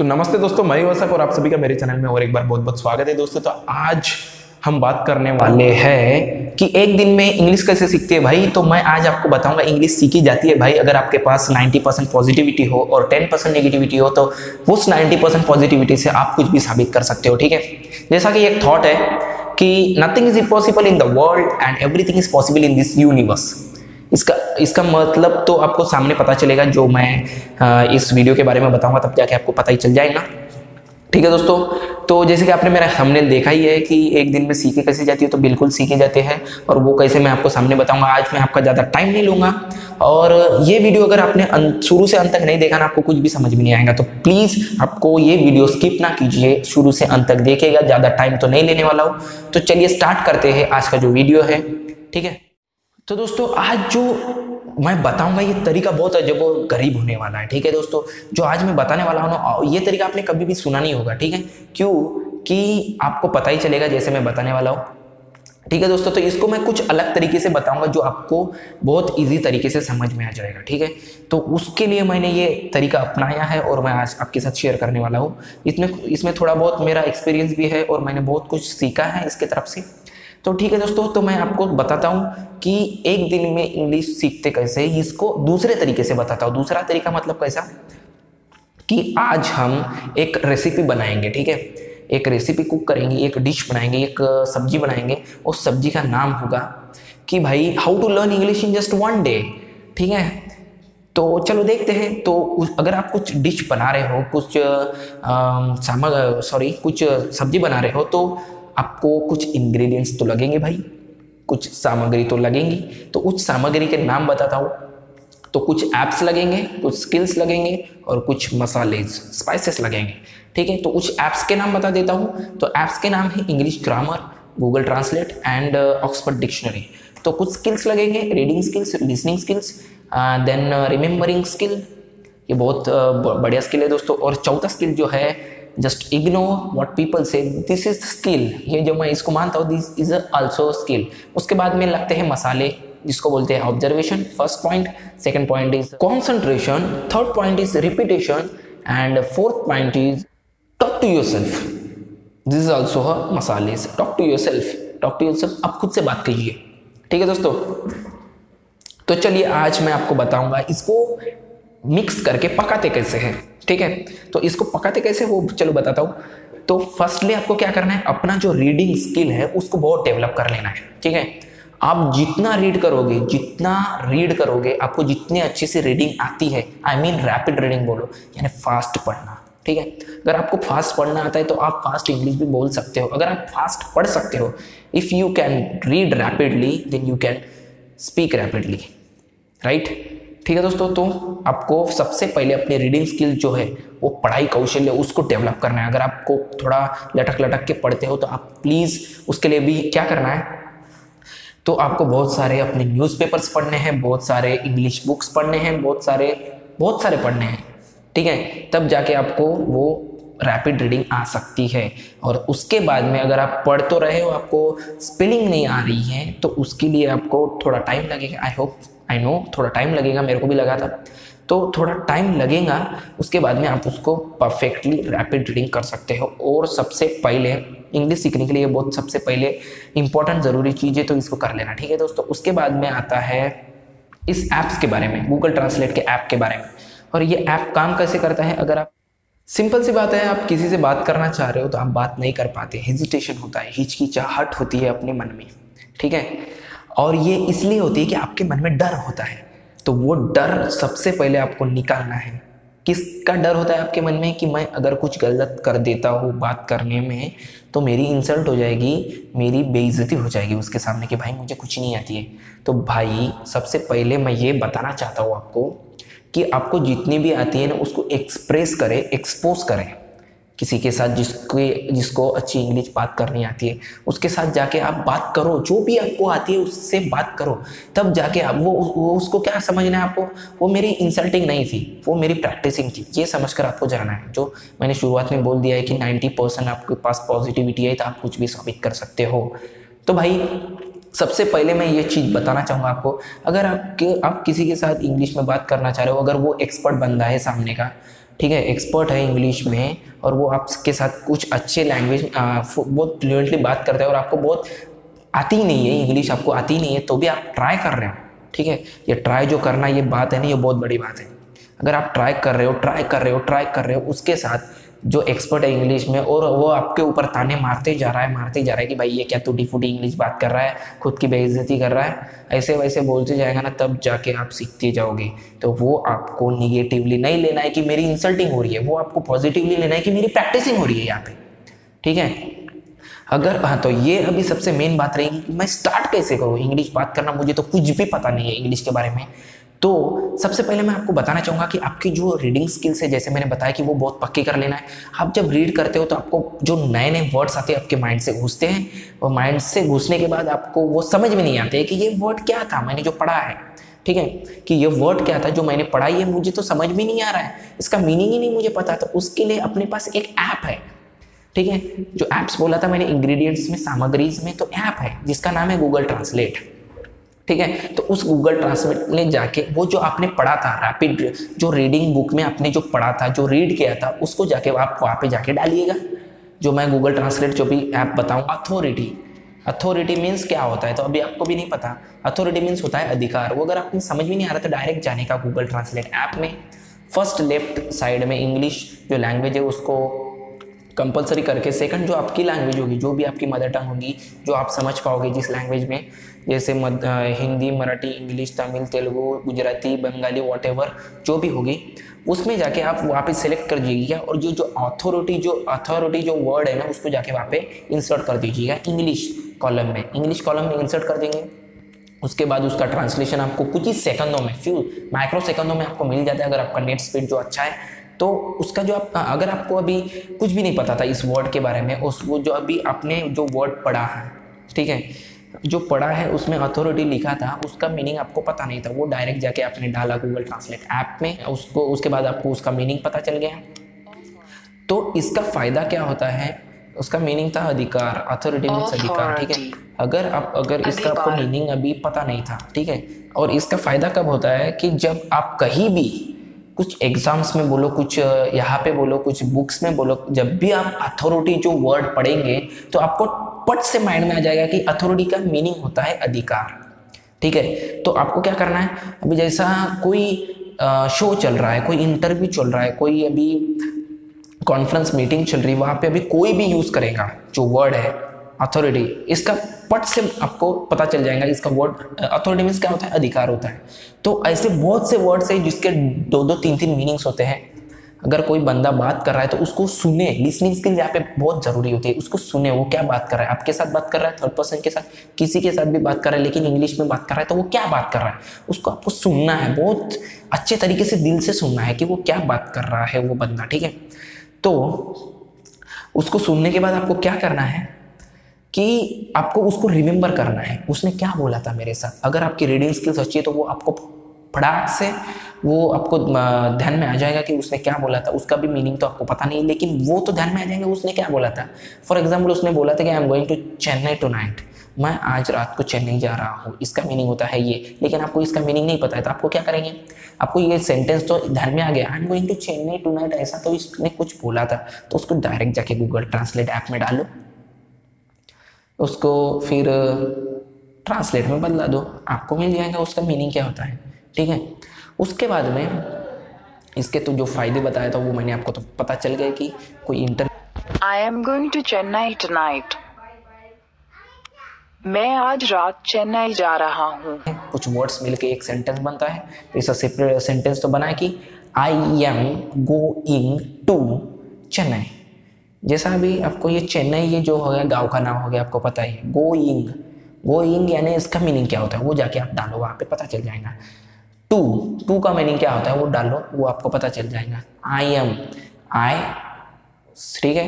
तो नमस्ते दोस्तों, मैं वसक और आप सभी का मेरे चैनल में और एक बार बहुत बहुत स्वागत है दोस्तों। तो आज हम बात करने वाले हैं कि एक दिन में इंग्लिश कैसे सीखते हैं भाई? तो मैं आज आपको बताऊँगा, इंग्लिश सीखी जाती है भाई। अगर आपके पास 90 परसेंट पॉजिटिविटी हो और 10 परसेंट नेगेटिविटी हो तो उस 90 परसेंट पॉजिटिविटी से आप कुछ भी साबित कर सकते हो, ठीक है? जैसा कि एक थॉट है कि nothing is impossible in the world and everything is possible in this universe इसका इसका मतलब तो आपको सामने पता चलेगा जो मैं इस वीडियो के बारे में बताऊँगा, तब जाके आपको पता ही चल जाएगा। ठीक है दोस्तों? तो जैसे कि आपने मेरा हमने देखा ही है कि एक दिन में सीखे कैसे जाती है तो बिल्कुल सीखे जाते हैं। और वो कैसे मैं आपको सामने बताऊँगा, आज मैं आपका ज़्यादा टाइम नहीं लूँगा। और ये वीडियो अगर आपने शुरू से अंत तक नहीं देखा ना, आपको कुछ भी समझ में नहीं आएगा। तो प्लीज़ आपको ये वीडियो स्किप ना कीजिए, शुरू से अंत तक देखेगा ज़्यादा टाइम तो नहीं लेने वाला हो। तो चलिए स्टार्ट करते हैं आज का जो वीडियो है। ठीक है? तो दोस्तों, आज जो मैं बताऊँगा, ये तरीका बहुत अजब और गरीब होने वाला है, ठीक है दोस्तों? जो आज मैं बताने वाला हूँ ना ये तरीका आपने कभी भी सुना नहीं होगा, ठीक है? क्यों? कि आपको पता ही चलेगा, जैसे मैं बताने वाला हूँ, ठीक है दोस्तों? तो इसको मैं कुछ अलग तरीके से बताऊँगा, जो आपको बहुत इजी तरीके से समझ में आ जाएगा, ठीक है? तो उसके लिए मैंने ये तरीका अपनाया है, और मैं आज आपके साथ शेयर करने वाला हूँ। इसमें इसमें थोड़ा बहुत मेरा एक्सपीरियंस भी है, और मैंने बहुत कुछ सीखा है इसके तरफ़ से। तो ठीक है दोस्तों तो मैं आपको बताता हूँ कि एक दिन में इंग्लिश सीखते कैसे इसको दूसरे तरीके से बताता हूँ। दूसरा तरीका मतलब कैसा? कि आज हम एक रेसिपी बनाएँगे, ठीक है? एक रेसिपी कुक करेंगे, एक डिश बनाएँगे, एक सब्ज़ी बनाएँगे, उस सब्ज़ी का नाम होगा कि भाई how to learn English in just one day ठीक है? तो चलो देखते हैं। तो अगर आप कुछ डिश बना रहे हो, कुछ सामग्री सॉरी कुछ सब्ज़ी बना रहे हो तो आपको कुछ इंग्रेडिएंट्स तो लगेंगे भाई कुछ सामग्री तो लगेंगी। तो उस सामग्री के नाम बताता हूँ। तो कुछ ऐप्स लगेंगे कुछ स्किल्स लगेंगे और कुछ मसाले स्पाइसेस लगेंगे। ठीक है तो कुछ ऐप्स के नाम बता देता हूँ। तो ऐप्स के नाम है English grammar Google Translate and Oxford dictionary तो कुछ स्किल्स लगेंगे reading skills listening skills then remembering skill ये बहुत uh, बढ़िया स्किल है दोस्तों। और चौथा स्किल जो है just ignore what people say this is skill ये जो मैं इसको मानता हूँ दिस इज़ ऑल्सो स्किल उसके बाद में लगते हैं मसाले, जिसको बोलते हैं observation first point second point is concentration third point is repetition and fourth point is talk to yourself this is also मसाले talk to yourself talk to yourself आप खुद से बात कीजिए। ठीक है दोस्तों? तो चलिए आज मैं आपको बताऊँगा। इसको मिक्स करके पकाते कैसे हैं? ठीक है? तो इसको पकाते कैसे वो चलो बताता हूँ। तो फर्स्टली आपको क्या करना है? अपना जो रीडिंग स्किल है, उसको बहुत डेवलप कर लेना है। ठीक है? आप जितना रीड करोगे, जितना रीड करोगे, आपको जितनी अच्छे से रीडिंग आती है आई मीन रैपिड रीडिंग बोलो, यानी फास्ट पढ़ना। ठीक है? अगर आपको फास्ट पढ़ना आता है तो आप फास्ट इंग्लिश भी बोल सकते हो। अगर आप फास्ट पढ़ सकते हो if you can read rapidly then you can speak rapidly right ठीक है दोस्तों तो आपको सबसे पहले अपनी रीडिंग स्किल जो है, वो पढ़ाई कौशल्य, उसको डेवलप करना है। अगर आपको थोड़ा लटक लटक के पढ़ते हो तो आप प्लीज़ उसके लिए भी क्या करना है? तो आपको बहुत सारे अपने न्यूज़पेपर्स पढ़ने हैं, बहुत सारे इंग्लिश बुक्स पढ़ने हैं, बहुत सारे बहुत सारे पढ़ने हैं। ठीक है? तब जाके आपको वो रैपिड रीडिंग आ सकती है। और उसके बाद में अगर आप पढ़ तो रहे हो, आपको स्पेलिंग नहीं आ रही है तो उसके लिए आपको थोड़ा टाइम लगेगा। आई होप आई नो थोड़ा टाइम लगेगा, मेरे को भी लगा था। तो थोड़ा टाइम लगेगा, उसके बाद में आप उसको परफेक्टली रैपिड रीडिंग कर सकते हो। और सबसे पहले इंग्लिश सीखने के लिए बहुत सबसे पहले इंपॉर्टेंट ज़रूरी चीज़ है तो इसको कर लेना, ठीक है दोस्तों? उसके बाद में आता है इस ऐप्स के बारे में गूगल ट्रांसलेट के ऐप के बारे में। और ये ऐप काम कैसे करता है? अगर आप सिंपल सी बात है, आप किसी से बात करना चाह रहे हो तो आप बात नहीं कर पाते हेजिटेशन होता है, हिचकिचाहट होती है अपने मन में, ठीक है? और ये इसलिए होती है कि आपके मन में डर होता है। तो वो डर सबसे पहले आपको निकालना है। किसका डर होता है आपके मन में कि मैं अगर कुछ गलत कर देता हूँ बात करने में तो मेरी इंसल्ट हो जाएगी, मेरी बेइज्जती हो जाएगी उसके सामने कि भाई मुझे कुछ नहीं आती है। तो भाई सबसे पहले मैं ये बताना चाहता हूँ आपको कि आपको जितनी भी आती है ना, उसको एक्सप्रेस करें एक्सपोज करें। किसी के साथ जिसके जिसको अच्छी इंग्लिश बात करनी आती है उसके साथ जाके आप बात करो जो भी आपको आती है उससे बात करो। तब जाके आप वो, वो उसको क्या समझना है आपको? वो मेरी इंसल्टिंग नहीं थी वो मेरी प्रैक्टिसिंग थी। ये समझ कर आपको जाना है। जो मैंने शुरुआत में बोल दिया है कि नाइन्टी परसेंट आपके पास पॉजिटिविटी है तो आप कुछ भी साबित कर सकते हो। तो भाई सबसे पहले मैं ये चीज़ बताना चाहूँगा आपको। अगर आप आप किसी के साथ इंग्लिश में बात करना चाह रहे हो अगर वो एक्सपर्ट बंदा है सामने का ठीक है एक्सपर्ट है इंग्लिश में और वो आपके साथ कुछ अच्छे लैंग्वेज बहुत फ्लुएंटली बात करते हैं और आपको बहुत आती ही नहीं है इंग्लिश आपको आती नहीं है तो भी आप ट्राई कर रहे हो, ठीक है? ये ट्राई जो करना, ये बात है ना, ये बहुत बड़ी बात है। अगर आप ट्राई कर रहे हो ट्राई कर रहे हो ट्राई कर रहे हो, उसके साथ जो एक्सपर्ट है इंग्लिश में, और वो आपके ऊपर ताने मारते जा रहा है, मारते जा रहा है कि भाई ये क्या टूटी फूटी इंग्लिश बात कर रहा है, खुद की बेइज्जती कर रहा है। ऐसे वैसे बोलते जाएगा ना, तब जाके आप सीखते जाओगे। तो वो आपको निगेटिवली नहीं लेना है कि मेरी इंसल्टिंग हो रही है, वो आपको पॉजिटिवली लेना है कि मेरी प्रैक्टिसिंग हो रही है यहाँ पे। ठीक है? अगर हाँ तो ये अभी सबसे मेन बात रहेगी कि मैं स्टार्ट कैसे करूँ? इंग्लिश बात करना मुझे तो कुछ भी पता नहीं है इंग्लिश के बारे में। तो सबसे पहले मैं आपको बताना चाहूँगा कि आपकी जो रीडिंग स्किल्स है, जैसे मैंने बताया कि वो बहुत पक्की कर लेना है। आप जब रीड करते हो तो आपको जो नए नए वर्ड्स आते हैं, आपके माइंड से घुसते हैं और माइंड से घुसने के बाद आपको वो समझ में नहीं आते कि ये वर्ड क्या था, मैंने जो पढ़ा है। ठीक है? कि ये वर्ड क्या था, जो मैंने पढ़ा है मुझे तो समझ में नहीं आ रहा है। इसका मीनिंग ही नहीं मुझे पता तो उसके लिए अपने पास एक ऐप है। ठीक है? जो ऐप्स बोला था मैंने इंग्रेडिएंट्स में, सामग्रीज में तो ऐप है, जिसका नाम है गूगल ट्रांसलेट ठीक है? तो उस गूगल ट्रांसलेट में जाके वो जो आपने पढ़ा था रैपिड जो रीडिंग बुक में आपने जो पढ़ा था, जो रीड किया था, उसको जाके आप वहाँ पे जाके डालिएगा। जो मैं गूगल ट्रांसलेट जो भी ऐप बताऊँ अथॉरिटी अथॉरिटी मीन्स क्या होता है? तो अभी आपको भी नहीं पता। अथॉरिटी मीन्स होता है अधिकार। वो अगर आपको समझ में नहीं आ रहा तो डायरेक्ट जाने का गूगल ट्रांसलेट ऐप में। फ़र्स्ट लेफ़्ट साइड में इंग्लिश जो लैंग्वेज है, उसको कंपलसरी करके सेकंड जो आपकी लैंग्वेज होगी, जो भी आपकी मदर टंग होगी, जो आप समझ पाओगे जिस लैंग्वेज में जैसे मद, हिंदी मराठी इंग्लिश तमिल तेलुगु गुजराती बंगाली वॉट जो भी होगी उसमें जाके आप वहाँ पे सेलेक्ट कर दीजिएगा और जो जो अथॉरिटी जो अथॉरिटी जो वर्ड है ना उसको जाके वहाँ पे इंसर्ट कर दीजिएगा इंग्लिश कॉलम में। इंग्लिश कॉलम में इंसर्ट कर देंगे। उसके बाद उसका ट्रांसलेशन आपको कुछ ही सेकंडों में फ्यू माइक्रो सेकंडों में आपको मिल जाता है अगर आपका नेट स्पीड जो अच्छा है। तो उसका जो आप अगर आपको अभी कुछ भी नहीं पता था इस वर्ड के बारे में उस वो जो अभी आपने जो वर्ड पढ़ा है ठीक है? जो पढ़ा है उसमें अथॉरिटी लिखा था उसका मीनिंग आपको पता नहीं था। वो डायरेक्ट जाके आपने डाला गूगल ट्रांसलेट ऐप में उसको उसके बाद आपको उसका मीनिंग पता चल गया। तो इसका फ़ायदा क्या होता है? उसका मीनिंग था अधिकार अथॉरिटी मीन्स अधिकार ठीक है? अगर आप अगर इसका आपको मीनिंग अभी पता नहीं था ठीक है? और इसका फ़ायदा कब होता है कि जब आप कहीं भी कुछ एग्ज़ाम्स में बोलो कुछ यहाँ पे बोलो कुछ बुक्स में बोलो जब भी आप अथॉरिटी जो वर्ड पढ़ेंगे तो आपको पट से माइंड में आ जाएगा कि अथॉरिटी का मीनिंग होता है अधिकार। ठीक है? तो आपको क्या करना है? अभी जैसा कोई शो चल रहा है, कोई इंटरव्यू चल रहा है, कोई अभी कॉन्फ्रेंस मीटिंग चल रही है, वहाँ पे अभी कोई भी यूज़ करेगा, जो वर्ड है अथॉरिटी इसका पट से आपको पता चल जाएगा इसका वर्ड अथॉरिटी मीन्स क्या होता है? अधिकार होता है। तो ऐसे बहुत से वर्ड्स है जिसके दो दो तीन तीन मीनिंग्स होते हैं। अगर कोई बंदा बात कर रहा है तो उसको सुने। लिसनिंग स्किल यहाँ पे बहुत ज़रूरी होती है। उसको सुने, वो क्या बात कर रहा है? आपके साथ बात कर रहा है थर्ड पर्सन के साथ, किसी के साथ भी बात कर रहा है, लेकिन इंग्लिश में बात कर रहा है तो वो क्या बात कर रहा है? उसको आपको सुनना है, बहुत अच्छे तरीके से दिल से सुनना है कि वो क्या बात कर रहा है वो बंदा, ठीक है? तो उसको सुनने के बाद आपको क्या करना है कि आपको उसको रिमेंबर करना है। उसने क्या बोला था मेरे साथ? अगर आपकी रीडिंग स्किल्स अच्छी है तो वो आपको फटाक से वो आपको ध्यान में आ जाएगा कि उसने क्या बोला था। उसका भी मीनिंग तो आपको पता नहीं, लेकिन वो तो ध्यान में आ जाएगा, उसने क्या बोला था। फॉर एग्ज़ाम्पल उसने बोला था कि I am going to Chennai tonight मैं आज रात को चेन्नई जा रहा हूँ। इसका मीनिंग होता है ये। लेकिन आपको इसका मीनिंग नहीं पता है तो आपको क्या करेंगे? आपको ये सेंटेंस तो ध्यान में आ गया I am going to Chennai tonight ऐसा तो इसने कुछ बोला था। तो उसको डायरेक्ट जाके गूगल ट्रांसलेट ऐप में डालो। उसको फिर ट्रांसलेट में बदला दो। आपको मिल जाएगा, उसका मीनिंग क्या होता है? ठीक है? उसके बाद में इसके तो जो फ़ायदे बताया था वो मैंने आपको तो पता चल गया कि कोई inter I am going to Chennai tonight मैं आज रात चेन्नई जा रहा हूँ। कुछ वर्ड्स मिलके एक सेंटेंस बनता है। तो ऐसा सेपरेट सेंटेंस तो बना कि I am going to Chennai जैसा अभी आपको ये चेन्नई ये जो हो गया गाँव का नाम हो गया आपको पता ही है। गोइंग गोइंग यानी इसका मीनिंग क्या होता है वो जाके आप डालो वहाँ पे पता चल जाएगा। टू टू का मीनिंग क्या होता है वो डालो, वो आपको पता चल जाएगा। आई एम आई ठीक है?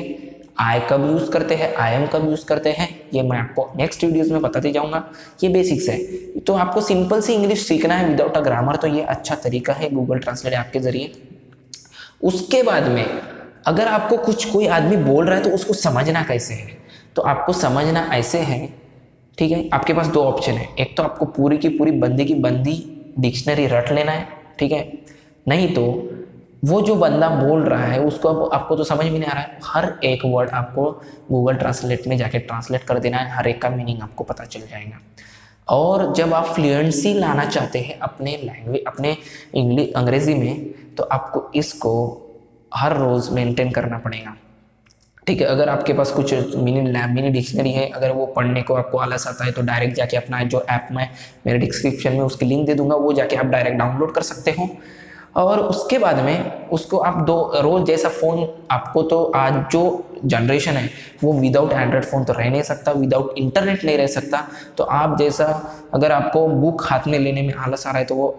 आई कब यूज़ करते हैं? आई एम कब यूज़ करते हैं? ये मैं आपको नेक्स्ट वीडियोस में बताते जाऊँगा। ये बेसिक्स है। तो आपको सिंपल सी इंग्लिश सीखना है विदाउट अ ग्रामर तो ये अच्छा तरीका है गूगल ट्रांसलेट ऐप के ज़रिए। उसके बाद में, अगर आपको कुछ कोई आदमी बोल रहा है तो उसको समझना कैसे है? तो आपको समझना ऐसे है, ठीक है? आपके पास दो ऑप्शन है। एक तो आपको पूरी की पूरी बंदी की बंदी डिक्शनरी रट लेना है, ठीक है? नहीं तो वो जो बंदा बोल रहा है, उसको अब, आपको तो समझ में नहीं आ रहा है। हर एक वर्ड आपको गूगल ट्रांसलेट में जाके ट्रांसलेट कर देना है, हर एक का मीनिंग आपको पता चल जाएगा। और जब आप फ्लुएंसी लाना चाहते हैं अपने लैंग्वेज अपने इंग्लिश अंग्रेज़ी में तो आपको इसको हर रोज़ मेंटेन करना पड़ेगा। ठीक है, अगर आपके पास कुछ मिनी लैब मिनी डिक्शनरी है, अगर वो पढ़ने को आपको आलस आता है तो डायरेक्ट जाके अपना जो ऐप में, मेरे डिस्क्रिप्शन में उसकी लिंक दे दूँगा, वो जाके आप डायरेक्ट डाउनलोड कर सकते हो। और उसके बाद में उसको आप दो, रोज़ जैसा फ़ोन आपको तो आज जो जनरेशन है, वो विदाउट एंड्रॉयड फ़ोन तो रह नहीं सकता विदाउट इंटरनेट नहीं रह सकता। तो आप जैसा, अगर आपको बुक हाथ में लेने में आलस आ रहा है तो वो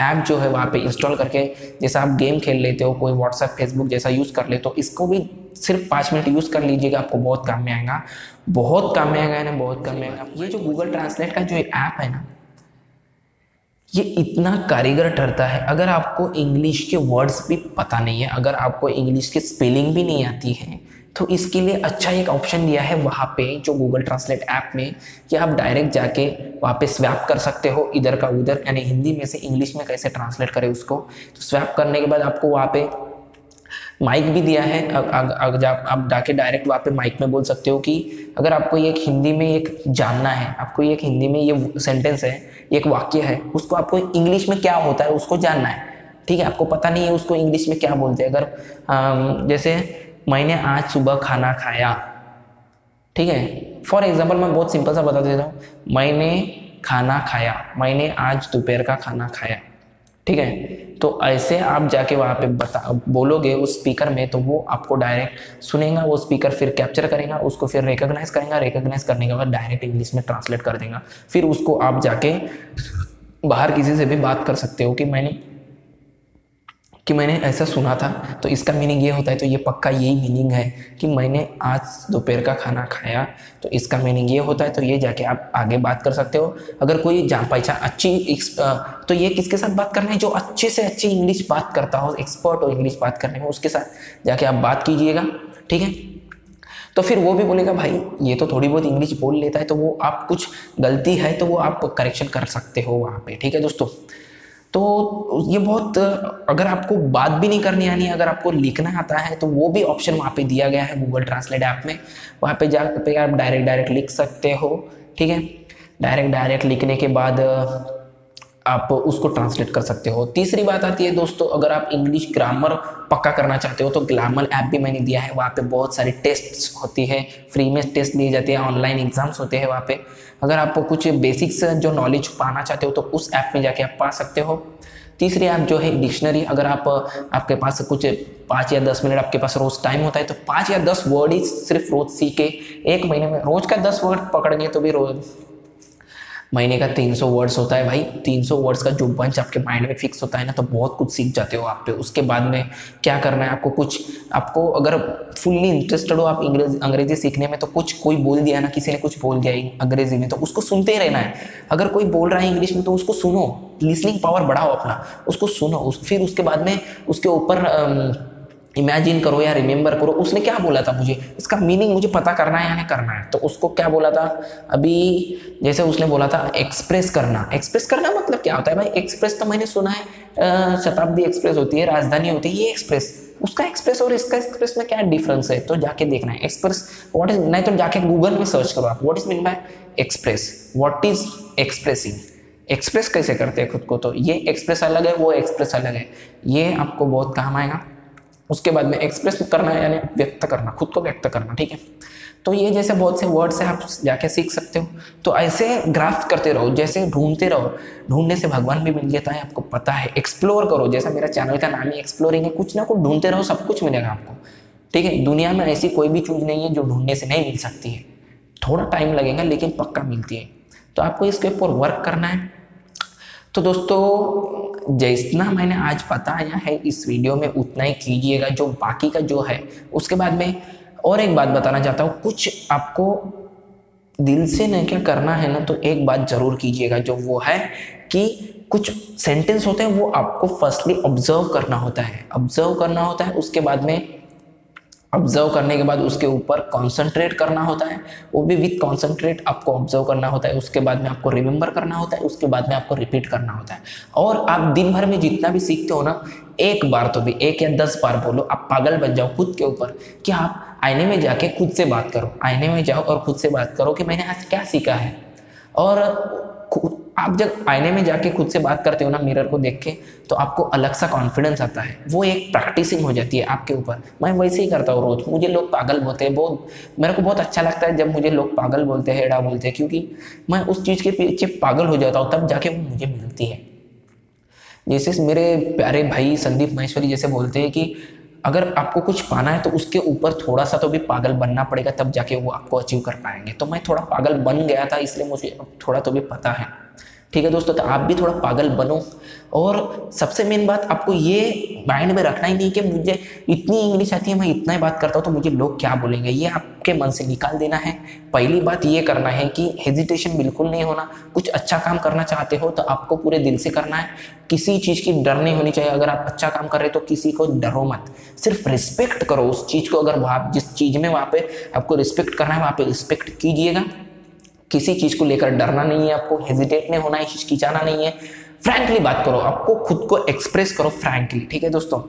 ऐप जो है वहाँ पे इंस्टॉल करके, जैसा आप गेम खेल लेते हो, कोई व्हाट्सएप फेसबुक जैसा यूज़ कर लेते हो, इसको भी सिर्फ़ पाँच मिनट यूज़ कर लीजिएगा, आपको बहुत काम में आएगा। बहुत काम में आएगा ना, बहुत काम में आएगा। ये जो गूगल ट्रांसलेट का जो ऐप है ना, ये इतना कारीगर ठहरता है। अगर आपको इंग्लिश के वर्ड्स भी पता नहीं है, अगर आपको इंग्लिश की स्पेलिंग भी नहीं आती है तो इसके लिए अच्छा एक ऑप्शन दिया है वहाँ पे जो गूगल ट्रांसलेट ऐप में कि आप डायरेक्ट जाके वहाँ पे स्वैप कर सकते हो इधर का उधर, यानी हिंदी में से इंग्लिश में कैसे ट्रांसलेट करें उसको। तो स्वैप करने के बाद आपको वहाँ पे माइक भी दिया है। अगर आप आप जाके डायरेक्ट वहाँ पे माइक में बोल सकते हो कि अगर आपको ये एक हिंदी में एक जानना है, आपको ये एक हिंदी में ये सेंटेंस है एक वाक्य है, उसको आपको इंग्लिश में क्या होता है उसको जानना है। ठीक है? आपको पता नहीं है उसको इंग्लिश में क्या बोलते हैं। अगर जैसे मैंने आज सुबह खाना खाया, ठीक है? फॉर एग्ज़ाम्पल मैं बहुत सिंपल सा बता देता हूँ। मैंने खाना खाया, मैंने आज दोपहर का खाना खाया, ठीक है? तो ऐसे आप जाके वहाँ पे बता, बोलोगे उस स्पीकर में तो वो आपको डायरेक्ट सुनेगा, वो स्पीकर फिर कैप्चर करेगा, उसको फिर रिकोगनाइज करेगा रिकोगनाइज करने के बाद डायरेक्ट इंग्लिश में ट्रांसलेट कर देगा। फिर उसको आप जाके बाहर किसी से भी बात कर सकते हो कि मैंने कि मैंने ऐसा सुना था तो इसका मीनिंग ये होता है तो ये पक्का यही मीनिंग है कि मैंने आज दोपहर का खाना खाया तो इसका मीनिंग ये होता है तो ये जाके आप आगे बात कर सकते हो। अगर कोई जान पहचान अच्छी तो ये किसके साथ बात करना है? जो अच्छे से अच्छी इंग्लिश बात करता हो एक्सपर्ट हो इंग्लिश बात करने में, उसके साथ जाके आप बात कीजिएगा, ठीक है? तो फिर वो भी बोलेगा, भाई, ये तो थोड़ी बहुत इंग्लिश बोल लेता है तो वो आप कुछ गलती है तो वो आप करेक्शन कर सकते हो वहाँ पे, ठीक है दोस्तों? तो ये बहुत, अगर आपको बात भी नहीं करनी आनी, अगर आपको लिखना आता है तो वो भी ऑप्शन वहाँ पे दिया गया है गूगल ट्रांसलेट ऐप में। वहाँ पे जा पे आप डायरेक्ट डायरेक्ट लिख सकते हो, ठीक है? डायरेक्ट डायरेक्ट लिखने के बाद आप उसको ट्रांसलेट कर सकते हो। तीसरी बात आती है दोस्तों, अगर आप इंग्लिश ग्रामर पक्का करना चाहते हो तो ग्रामर ऐप भी मैंने दिया है। वहाँ पे बहुत सारे टेस्ट होती है। फ्री में टेस्ट दिए जाते हैं ऑनलाइन एग्ज़ाम्स होते हैं वहाँ पे। अगर आपको कुछ बेसिक्स जो नॉलेज पाना चाहते हो तो उस ऐप में जाके आप पा सकते हो। तीसरी ऐप जो है डिक्शनरी अगर आप, आपके पास कुछ पाँच या दस मिनट आपके पास रोज़ टाइम होता है तो पाँच या दस वर्ड ही सिर्फ़ रोज़ सीखे एक महीने में, रोज़ का दस वर्ड पकड़ेंगे तो भी रोज़ महीने का 300 वर्ड्स होता है भाई। 300 वर्ड्स का जो बंच आपके माइंड में फिक्स होता है ना तो बहुत कुछ सीख जाते हो आप पे। उसके बाद में क्या करना है आपको कुछ आपको अगर फुल्ली इंटरेस्टेड हो आप इंग्रेजी अंग्रेज़ी सीखने में तो कुछ कोई बोल दिया ना किसी ने कुछ बोल दिया अंग्रेज़ी में तो उसको सुनते ही रहना है। अगर कोई बोल रहा है इंग्लिश में तो उसको सुनो। लिसनिंग पावर बढ़ाओ अपना उसको सुनो। उस, फिर उसके बाद में उसके ऊपर इमेजिन करो या रिमेंबर करो, उसने क्या बोला था मुझे? इसका मीनिंग मुझे पता करना है या नहीं करना है? तो उसको क्या बोला था? अभी जैसे उसने बोला था एक्सप्रेस करना। एक्सप्रेस करना मतलब क्या होता है भाई? एक्सप्रेस तो मैंने सुना है शताब्दी एक्सप्रेस होती है, राजधानी होती है, ये एक्सप्रेस उसका एक्सप्रेस और इसका एक्सप्रेस में क्या डिफरेंस है? तो जाके देखना है। एक्सप्रेस व्हाट इज़ नहीं तो जाके गूगल में सर्च करो आप। What is mean by express what is expressing express कैसे करते हैं खुद को? तो ये एक्सप्रेस अलग है, वो एक्सप्रेस अलग है। ये आपको बहुत काम आएगा। उसके बाद में एक्सप्रेस करना है, यानी व्यक्त करना, खुद को व्यक्त करना, ठीक है? तो ये जैसे बहुत से वर्ड्स हैं, आप जाके सीख सकते हो। तो ऐसे ग्राफ करते रहो, जैसे ढूंढते रहो, ढूँढने से भगवान भी मिल जाता है, आपको पता है। एक्सप्लोर करो, जैसा मेरा चैनल का नाम ही एक्सप्लोरिंग है, कुछ ना कुछ ढूंढते रहो, सब कुछ मिलेगा आपको, ठीक है? दुनिया में ऐसी कोई भी चीज़ नहीं है जो ढूँढने से नहीं मिल सकती है। थोड़ा टाइम लगेगा, लेकिन पक्का मिलती है। तो आपको इसके ऊपर वर्क करना है। तो दोस्तों जितना मैंने आज बताया है, इस वीडियो में उतना ही कीजिएगा। जो बाकी का जो है, उसके बाद में और एक बात बताना चाहता हूँ। कुछ आपको दिल से न क्या करना है ना तो एक बात ज़रूर कीजिएगा। जो वो है कि कुछ सेंटेंस होते हैं, वो आपको फर्स्टली ऑब्ज़र्व करना होता है। ऑब्ज़र्व करना होता है, उसके बाद में ऑब्ज़र्व करने के बाद उसके ऊपर कॉन्सेंट्रेट करना होता है। वो भी विथ कॉन्सेंट्रेट आपको ऑब्ज़र्व करना होता है। उसके बाद में आपको रिमेंबर करना होता है। उसके बाद में आपको रिपीट करना होता है। और आप दिन भर में जितना भी सीखते हो ना, एक बार तो भी, एक या दस बार बोलो, आप पागल बन जाओ खुद के ऊपर कि आप आईने में जाके खुद से बात करो। आईने में जाओ और खुद से बात करो कि मैंने आज क्या सीखा है। और आप जब आईने में जाके खुद से बात करते हो ना मिरर को देख के तो आपको अलग सा कॉन्फिडेंस आता है। वो एक प्रैक्टिसिंग हो जाती है आपके ऊपर। मैं वैसे ही करता हूँ रोज। मुझे लोग पागल बोलते हैं। बहुत, मेरे को बहुत अच्छा लगता है जब मुझे लोग पागल बोलते हैं, हेड़ा बोलते हैं, क्योंकि मैं उस चीज़ के पीछे पागल हो जाता हूँ, तब जाके वो मुझे मिलती है। जैसे मेरे प्यारे भाई संदीप महेश्वरी जैसे बोलते हैं कि अगर आपको कुछ पाना है तो उसके ऊपर थोड़ा सा तो भी पागल बनना पड़ेगा, तब जाके वो आपको अचीव कर पाएँगे। तो मैं थोड़ा पागल बन गया था, इसलिए मुझे थोड़ा तो भी पता है। ठीक है दोस्तों तो आप भी थोड़ा पागल बनो। और सबसे मेन बात, आपको ये माइंड में रखना ही नहीं कि मुझे इतनी इंग्लिश आती है, मैं इतना ही बात करता हूँ तो मुझे लोग क्या बोलेंगे? ये आपके मन से निकाल देना है। पहली बात ये करना है कि हेजिटेशन बिल्कुल नहीं होना। कुछ अच्छा काम करना चाहते हो तो आपको पूरे दिल से करना है। किसी चीज़ की डर नहीं होनी चाहिए। अगर आप अच्छा काम कर रहे हो तो किसी को डरो मत। सिर्फ़ रिस्पेक्ट करो उस चीज़ को। अगर वहाँ, जिस चीज़ में वहाँ पे आपको रिस्पेक्ट करना है, वहाँ पे रिस्पेक्ट कीजिएगा। किसी चीज़ को लेकर डरना नहीं है आपको हेजिटेट नहीं होना है, हिचकिचाना नहीं है। फ्रैंकली बात करो, आपको खुद को एक्सप्रेस करो फ्रैंकली ठीक है दोस्तों?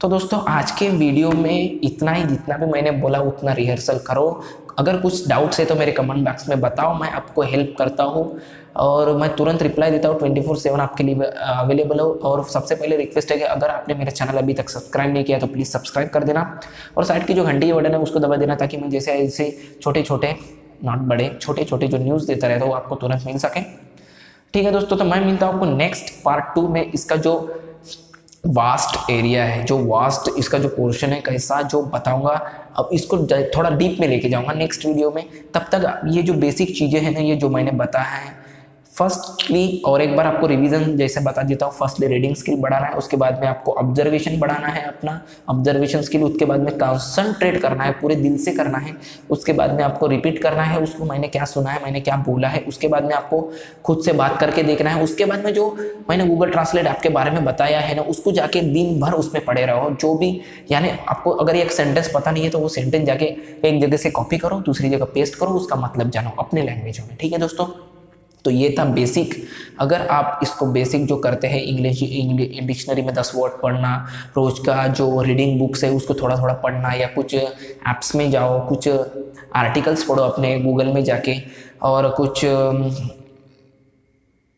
तो दोस्तों, आज के वीडियो में इतना ही, जितना भी मैंने बोला, उतना रिहर्सल करो। अगर कुछ डाउट्स है तो मेरे कमेंट बॉक्स में बताओ, मैं आपको हेल्प करता हूँ। और मैं तुरंत रिप्लाई देता हूँ ट्वेंटी फोर सेवन आपके लिए अवेलेबल हो। और सबसे पहले रिक्वेस्ट है कि अगर आपने मेरा चैनल अभी तक सब्सक्राइब नहीं किया तो प्लीज़ सब्सक्राइब कर देना। और साइड की जो घंटी बटन है, उसको दबा देना, ताकि मैं जैसे ऐसे छोटे छोटे नॉट बड़े छोटे छोटे जो न्यूज़ देता रहता है, वो आपको तुरंत मिल सके। ठीक है दोस्तों तो मैं मिलता हूँ आपको नेक्स्ट पार्ट टू में। इसका जो वास्ट एरिया है, जो वास्ट इसका जो पोर्शन है कैसा जो बताऊँगा, अब इसको थोड़ा डीप में लेके जाऊँगा नेक्स्ट वीडियो में। तब तक ये जो बेसिक चीज़ें हैं ना, ये जो मैंने बताया है फर्स्टली और एक बार आपको रिवीजन जैसे बता देता हूँ फर्स्टली रीडिंग स्किल बढ़ाना है, उसके बाद में आपको ऑब्जर्वेशन बढ़ाना है अपना ऑब्जर्वेशन स्किल उसके बाद में कॉन्सनट्रेट करना है, पूरे दिल से करना है, उसके बाद में आपको रिपीट करना है, उसको मैंने क्या सुना है, मैंने क्या बोला है, उसके बाद में आपको खुद से बात करके देखना है, उसके बाद में जो मैंने गूगल ट्रांसलेट आपके बारे में बताया है ना, उसको जाके दिन भर उसमें पड़े रहो, जो भी, यानी आपको अगर एक सेंटेंस पता नहीं है तो वो सेंटेंस जाके एक जगह से कॉपी करो, दूसरी जगह पेस्ट करो, उसका मतलब जानो अपने लैंग्वेज में, ठीक है दोस्तों? तो ये था बेसिक अगर आप इसको बेसिक जो करते हैं इंग्लिश डिक्शनरी में दस वर्ड पढ़ना, रोज का जो रीडिंग बुक्स है, उसको थोड़ा थोड़ा पढ़ना या कुछ ऐप्स में जाओ, कुछ आर्टिकल्स पढ़ो अपने गूगल में जाके और कुछ,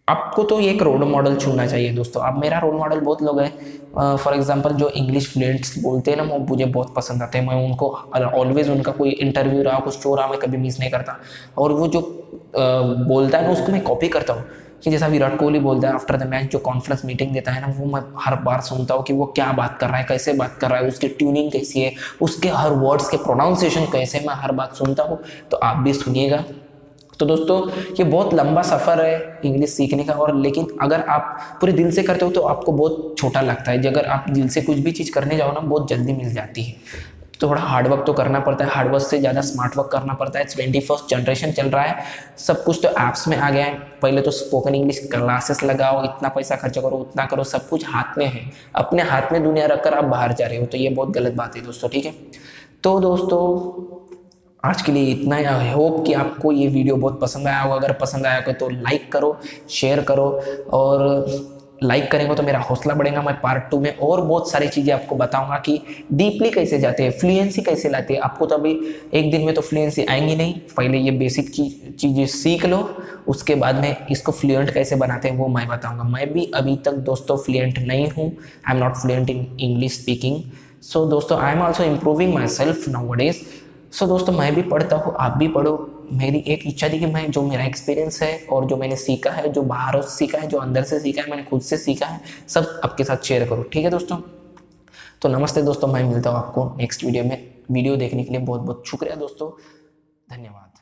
आपको तो एक रोल मॉडल चुनना चाहिए दोस्तों। अब मेरा रोल मॉडल बहुत लोग हैं। फॉर एग्जांपल जो इंग्लिश फ्लुएंट्स बोलते हैं ना, वो मुझे बहुत पसंद आते हैं। मैं उनको ऑलवेज उनका कोई इंटरव्यू रहा, कुछ शो रहा, मैं कभी मिस नहीं करता। और वो जो बोलता है ना उसको मैं कॉपी करता हूँ कि जैसा विराट कोहली बोलता है आफ्टर द मैच जो कॉन्फ्रेंस मीटिंग देता है ना, वो मैं हर बार सुनता हूँ कि वो क्या बात कर रहा है, कैसे बात कर रहा है, उसकी ट्यूनिंग कैसी है, उसके हर वर्ड्स के प्रोनाउंसिएशन कैसे मैं हर बात सुनता हूँ। तो आप भी सुनिएगा। तो दोस्तों, ये बहुत लंबा सफ़र है इंग्लिश सीखने का और लेकिन अगर आप पूरे दिल से करते हो तो आपको बहुत छोटा लगता है। अगर आप दिल से कुछ भी चीज़ करने जाओ ना, बहुत जल्दी मिल जाती है। थोड़ा हार्ड वर्क तो करना पड़ता है हार्ड वर्क से ज़्यादा स्मार्ट वर्क करना पड़ता है। ट्वेंटी फ़र्स्ट जनरेशन चल रहा है, सब कुछ तो ऐप्स में आ गया है। पहले तो स्पोकन इंग्लिश क्लासेस लगाओ, इतना पैसा खर्च करो, उतना करो, सब कुछ हाथ में है। अपने हाथ में दुनिया रखकर आप बाहर जा रहे हो तो ये बहुत गलत बात है दोस्तों, ठीक है? तो दोस्तों, आज के लिए इतना ही। आई होप कि आपको ये वीडियो बहुत पसंद आया होगा। अगर पसंद आया होगा तो लाइक करो शेयर करो और लाइक करेंगे तो मेरा हौसला बढ़ेगा, मैं पार्ट टू में और बहुत सारी चीज़ें आपको बताऊँगा कि डीपली कैसे जाते हैं फ्लुएंसी कैसे लाते हैं। आपको तो अभी एक दिन में तो फ्लुएंसी आएँगी नहीं, पहले ये बेसिक चीज़ें सीख लो, उसके बाद में इसको फ्लुएंट कैसे बनाते हैं वो मैं बताऊँगा। मैं भी अभी तक दोस्तों फ्लुएंट नहीं हूँ I am not fluent in English speaking so दोस्तों I am also improving myself now days so दोस्तों, मैं भी पढ़ता हूँ, आप भी पढ़ो मेरी एक इच्छा थी कि मैं, जो मेरा एक्सपीरियंस है और जो मैंने सीखा है, जो बाहर से सीखा है, जो अंदर से सीखा है, मैंने खुद से सीखा है, सब आपके साथ शेयर करूँ। ठीक है दोस्तों? तो नमस्ते दोस्तों, मैं मिलता हूँ आपको नेक्स्ट वीडियो में। वीडियो देखने के लिए बहुत बहुत शुक्रिया दोस्तों। धन्यवाद।